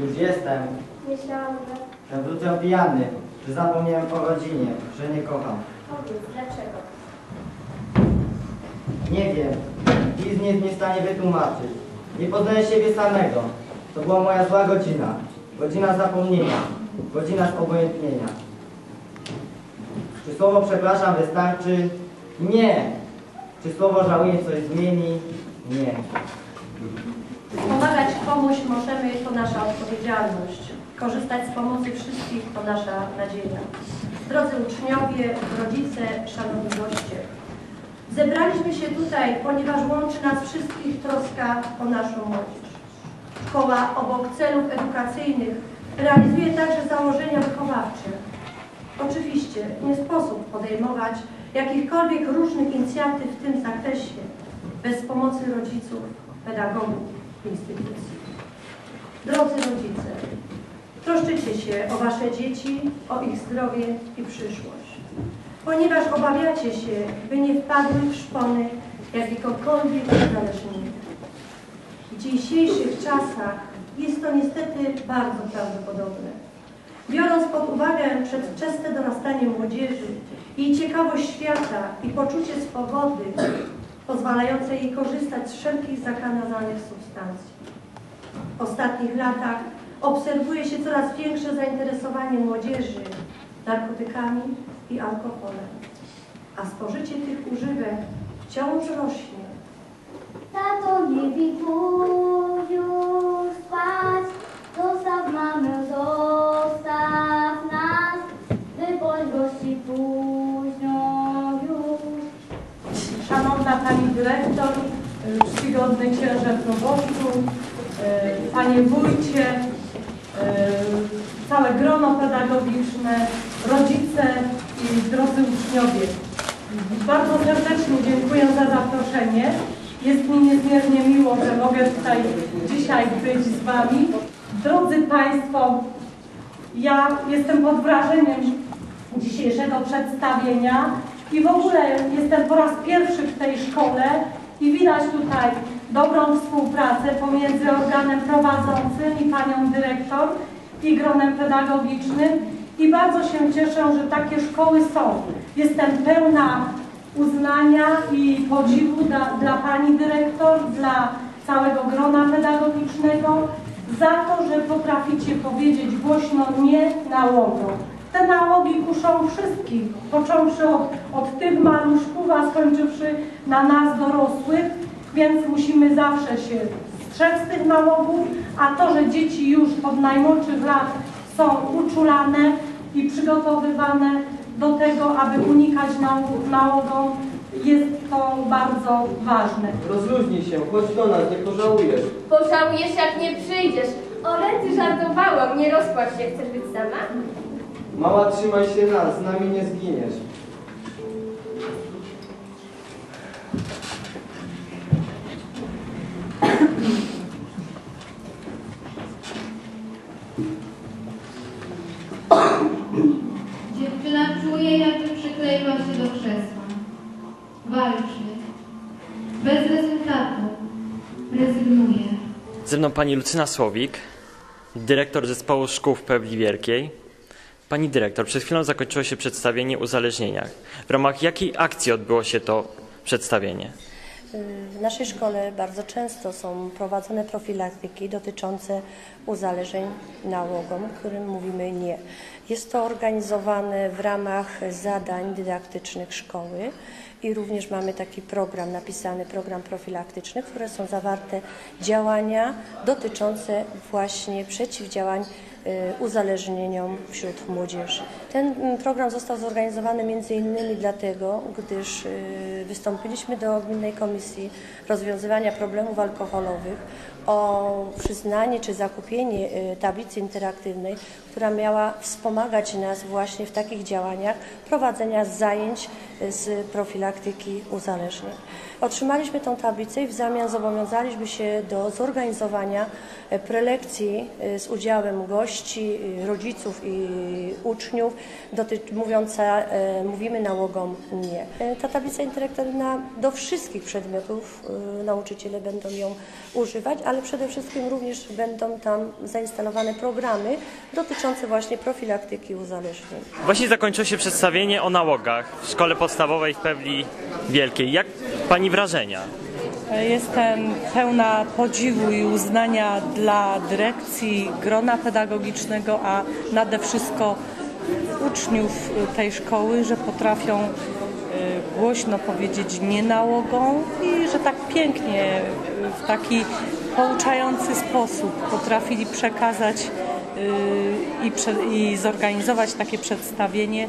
Już jestem, Myślałam, że... że wrócę pijany, że zapomniałem o rodzinie, że nie kocham. Powiedz, dlaczego? Nie wiem, nic nie jest mnie w stanie wytłumaczyć. Nie poznaję siebie samego. To była moja zła godzina. Godzina zapomnienia. Godzina zobojętnienia. Czy słowo przepraszam wystarczy? Nie. Czy słowo żałuję coś zmieni? Nie. Komuś możemy, to nasza odpowiedzialność. Korzystać z pomocy wszystkich to nasza nadzieja. Drodzy uczniowie, rodzice, szanowni goście. Zebraliśmy się tutaj, ponieważ łączy nas wszystkich troska o naszą młodzież. Szkoła obok celów edukacyjnych realizuje także założenia wychowawcze. Oczywiście nie sposób podejmować jakichkolwiek różnych inicjatyw w tym zakresie bez pomocy rodziców, pedagogów, instytucji. Drodzy rodzice, troszczycie się o Wasze dzieci, o ich zdrowie i przyszłość, ponieważ obawiacie się, by nie wpadły w szpony jakiegokolwiek uzależnienia. W dzisiejszych czasach jest to niestety bardzo prawdopodobne. Biorąc pod uwagę przedwczesne dorastanie młodzieży, jej ciekawość świata i poczucie swobody, pozwalające jej korzystać z wszelkich zakanazanych substancji. W ostatnich latach obserwuje się coraz większe zainteresowanie młodzieży narkotykami i alkoholem, a spożycie tych używek wciąż rośnie. Tato, nie pikuj już spać, zostaw mamę, zostaw nas, wychodź gości późno już. Szanowna Pani Dyrektor, y, czcigodny księże proboszczu, Panie Wójcie, y, całe grono pedagogiczne, rodzice i drodzy uczniowie. Bardzo serdecznie dziękuję za zaproszenie. Jest mi niezmiernie miło, że mogę tutaj dzisiaj być z Wami. Drodzy Państwo, ja jestem pod wrażeniem dzisiejszego przedstawienia i w ogóle jestem po raz pierwszy w tej szkole i widać tutaj dobrą współpracę pomiędzy organem prowadzącym i panią dyrektor i gronem pedagogicznym i bardzo się cieszę, że takie szkoły są. Jestem pełna uznania i podziwu dla, dla pani dyrektor, dla całego grona pedagogicznego za to, że potraficie powiedzieć głośno nie nałogom. Te nałogi kuszą wszystkich, począwszy od, od tych maluszków, a skończywszy na nas dorosłych, więc musimy zawsze się strzec tych nałogów, a to, że dzieci już od najmłodszych lat są uczulane i przygotowywane do tego, aby unikać nałogów, nałogom, jest to bardzo ważne. Rozluźnij się, chodź do nas, nie pożałujesz. Pożałujesz, jak nie przyjdziesz. O rety żartowałam, nie rozpłacz się, chcesz być sama? Mała, trzymaj się nas, z nami nie zginiesz. Dziewczyna czuje, jakby przykleiła się do krzesła. Walczy. Bez rezultatu. Rezygnuje. Ze mną pani Lucyna Słowik, dyrektor zespołu szkół w Pewli Wielkiej. Pani dyrektor, przed chwilą zakończyło się przedstawienie uzależnieniach. W ramach jakiej akcji odbyło się to przedstawienie? W naszej szkole bardzo często są prowadzone profilaktyki dotyczące uzależnień nałogom, którym mówimy nie. Jest to organizowane w ramach zadań dydaktycznych szkoły i również mamy taki program napisany, program profilaktyczny, w którym są zawarte działania dotyczące właśnie przeciwdziałań uzależnieniom wśród młodzieży. Ten mm, program został zorganizowany między innymi dlatego, gdyż y, wystąpiliśmy do Gminnej Komisji Rozwiązywania Problemów Alkoholowych o przyznanie czy zakupienie y, tablicy interaktywnej, która miała wspomagać nas właśnie w takich działaniach prowadzenia zajęć y, z profilaktyki uzależnień. Otrzymaliśmy tą tablicę i w zamian zobowiązaliśmy się do zorganizowania prelekcji z udziałem gości rodziców i uczniów, dotyczy, mówiąca, e, mówimy nałogom nie. E, Ta tablica interaktywna do wszystkich przedmiotów e, nauczyciele będą ją używać, ale przede wszystkim również będą tam zainstalowane programy dotyczące właśnie profilaktyki uzależnień. Właśnie zakończyło się przedstawienie o nałogach w szkole podstawowej w Pewli Wielkiej. Jak Pani wrażenia? Jestem pełna podziwu i uznania dla dyrekcji, grona pedagogicznego, a nade wszystko uczniów tej szkoły, że potrafią y, głośno powiedzieć nie nałogą i że tak pięknie, y, w taki pouczający sposób potrafili przekazać y, i, i zorganizować takie przedstawienie